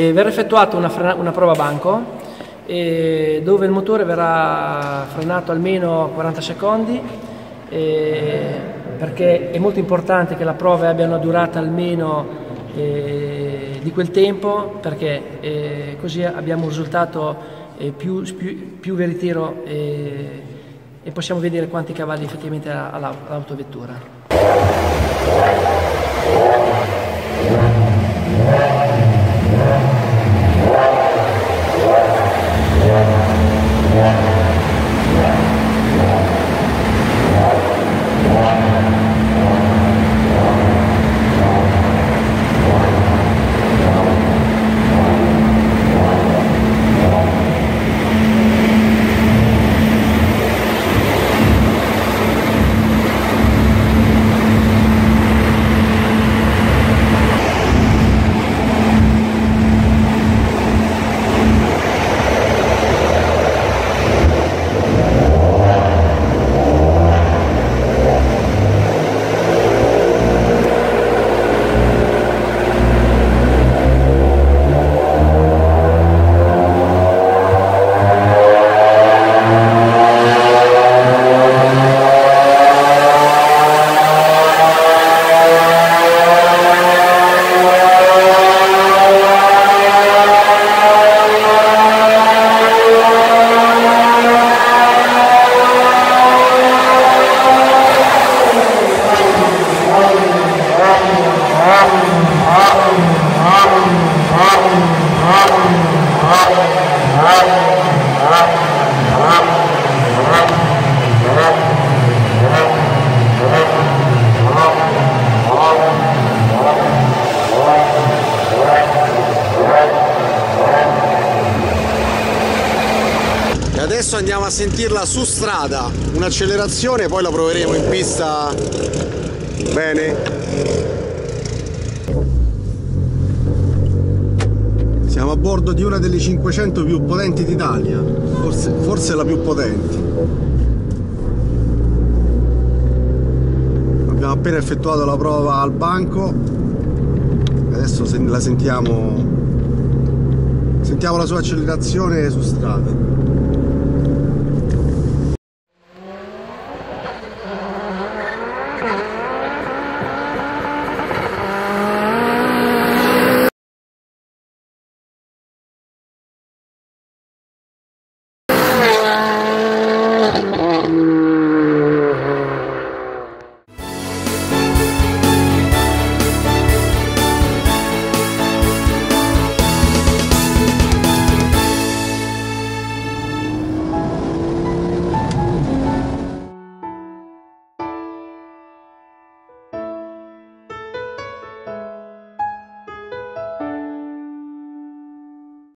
E verrà effettuata una, una prova banco eh, dove il motore verrà frenato almeno 40 secondi eh, perché è molto importante che la prova abbia una durata almeno eh, di quel tempo perché eh, così abbiamo un risultato eh, più, più, più veritiero eh, e possiamo vedere quanti cavalli effettivamente ha l'autovettura. Adesso andiamo a sentirla su strada, un'accelerazione, poi la proveremo in pista bene. Siamo a bordo di una delle 500 più potenti d'Italia, forse, forse la più potente. Abbiamo appena effettuato la prova al banco, adesso la sentiamo, sentiamo la sua accelerazione su strada. Thank